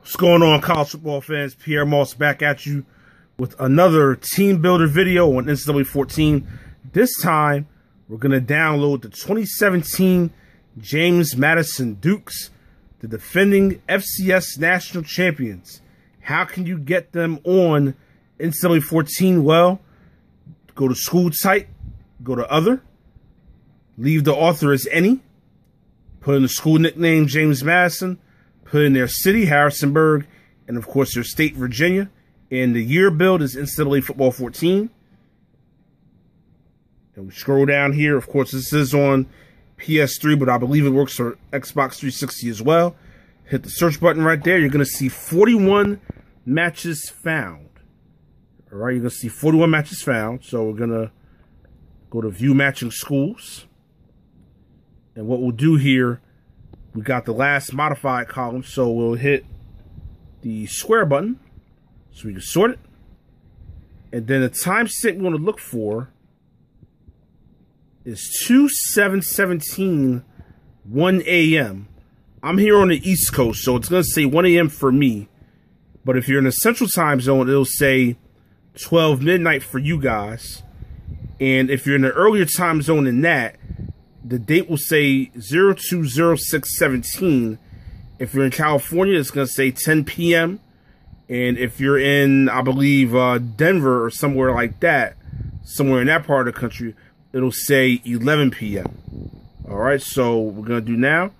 What's going on, college football fans? Pierre Moss back at you with another team builder video on NCAA 14. This time, we're going to download the 2017 James Madison Dukes, the defending FCS national champions. How can you get them on NCAA 14? Well, go to school site, go to other, leave the author as any, put in the school nickname James Madison, put in their city, Harrisonburg, and of course their state, Virginia. And the year build is NCAA Football 14. And we scroll down here. Of course, this is on PS3, but I believe it works for Xbox 360 as well. Hit the search button right there. You're going to see 41 matches found. All right, you're going to see 41 matches found. So we're going to go to view matching schools. And what we'll do here, we got the last modified column. So we'll hit the square button so we can sort it. And then the timestamp we want to look for is 2 7 17 1 a.m. I'm here on the East Coast, so it's going to say 1 a.m. for me. But if you're in the Central Time Zone, it'll say 12 midnight for you guys. And if you're in the earlier time zone than that, the date will say 020617. If you're in California, it's going to say 10 p.m. And if you're in, I believe, uh, Denver or somewhere like that, somewhere in that part of the country, it'll say 11 p.m. All right, so we're going to do now,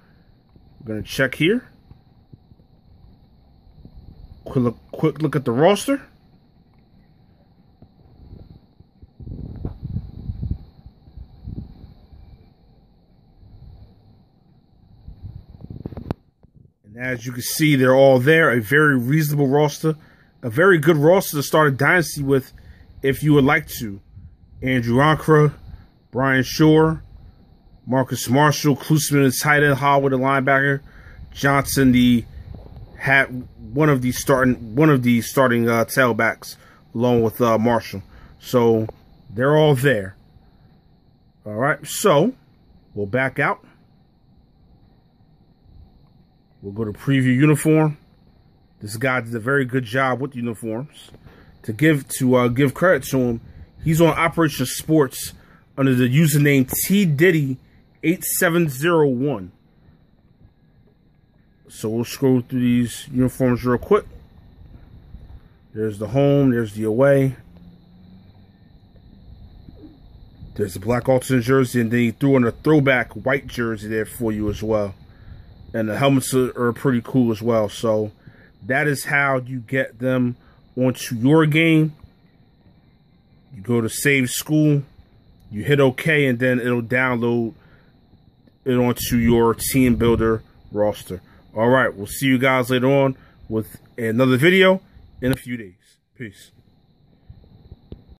we're going to check here. Quick look, quick look at the roster. As you can see, they're all there. A very reasonable roster. A very good roster to start a dynasty with if you would like to. Andrew Ankrah, Bryan Schor, Marcus Marshall, Klusman, the tight end, Howard, the linebacker, Johnson, the hat, one of the starting, one of the starting uh, tailbacks, along with uh, Marshall. So they're all there. All right, so we'll back out. We'll go to preview uniform. This guy did a very good job with uniforms. To give to uh, give credit to him, he's on Operation Sports under the username T Diddy 8701. So we'll scroll through these uniforms real quick. There's the home, there's the away. There's the black alternate jersey, and then he threw in a throwback white jersey there for you as well. And the helmets are, pretty cool as well. So that is how you get them onto your game. You go to save school, you hit OK, and then it'll download it onto your team builder roster. All right, we'll see you guys later on with another video in a few days. Peace.